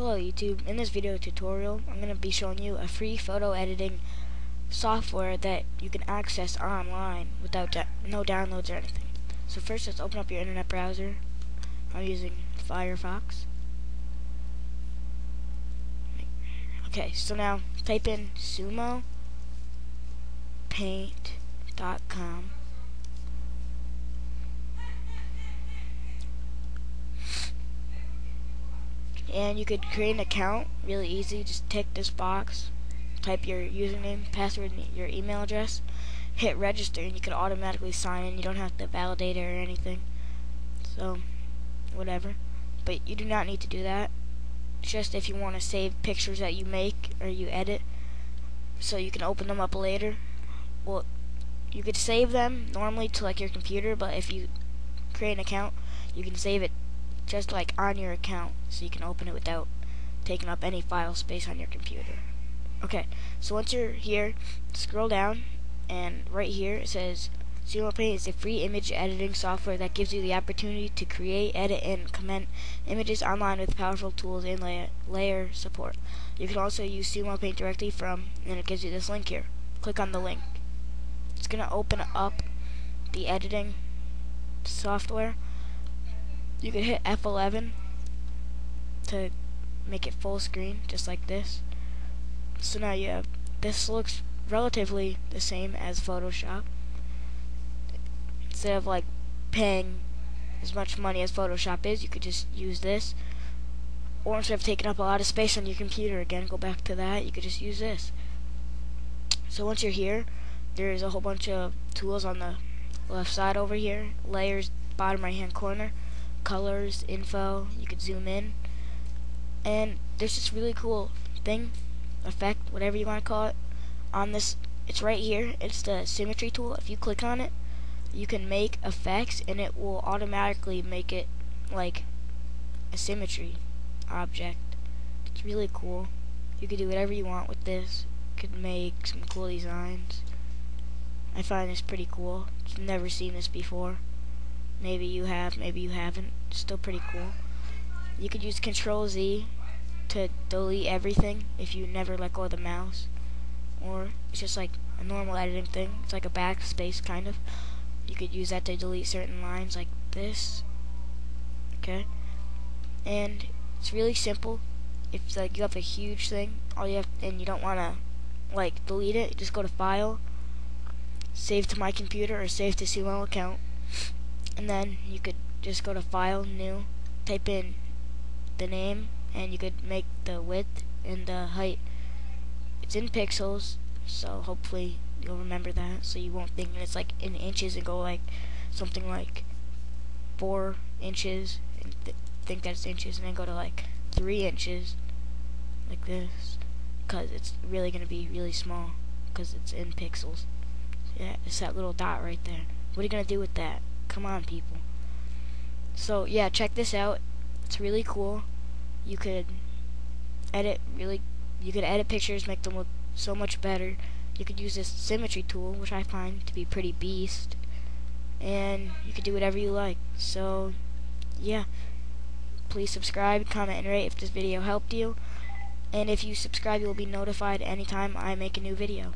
Hello YouTube, in this video tutorial I'm going to be showing you a free photo editing software that you can access online without no downloads or anything. So first let's open up your internet browser. I'm using Firefox. Okay, so now type in sumo paint.com and you could create an account really easy. Just tick this box type your username password and your email address hit register and you can automatically sign in. You don't have to validate it or anything. So whatever. But you do not need to do that. Just if you want to save pictures that you make or you edit so you can open them up later. Well you could save them normally to like your computer but if you create an account you can save it just like on your account so you can open it without taking up any file space on your computer. Okay, so once you're here, scroll down and right here it says Sumo Paint is a free image editing software that gives you the opportunity to create, edit, and comment images online with powerful tools and layer, layer support. You can also use Sumo Paint directly from, and it gives you this link here. Click on the link. It's going to open up the editing software you can hit F11 to make it full screen just like this. So now you have this looks relatively the same as Photoshop. Instead of like paying as much money as Photoshop is you could just use this. Or instead of taking up a lot of space on your computer again go back to that you could just use this. So once you're here there's a whole bunch of tools on the left side over here. Layers bottom right hand corner colors, info, you could zoom in. And there's this really cool thing, effect, whatever you want to call it, on this. It's right here. It's the symmetry tool. If you click on it, you can make effects and it will automatically make it like a symmetry object. It's really cool. You could do whatever you want with this. You could make some cool designs. I find this pretty cool. I've never seen this before. Maybe you have, maybe you haven't. Still pretty cool. You could use Control Z to delete everything if you never let go of the mouse. Or it's just like a normal editing thing. It's like a backspace kind of. You could use that to delete certain lines like this. Okay? And it's really simple. If like you have a huge thing, all you have and you don't wanna like delete it, just go to file, save to my computer or save to Sumo account and then you could just go to file new type in the name and you could make the width and the height. It's in pixels so hopefully you'll remember that so you won't think it's like in inches and go like something like four inches and th think that's inches and then go to like three inches like this because it's really gonna be really small because it's in pixels. Yeah it's that little dot right there. What are you gonna do with that Come on, people. So, yeah, check this out. It's really cool. You could edit really you could edit pictures, make them look so much better. You could use this symmetry tool, which I find to be pretty beast. And you could do whatever you like. So, yeah. Please subscribe, comment, and rate if this video helped you. And if you subscribe, you'll be notified anytime I make a new video.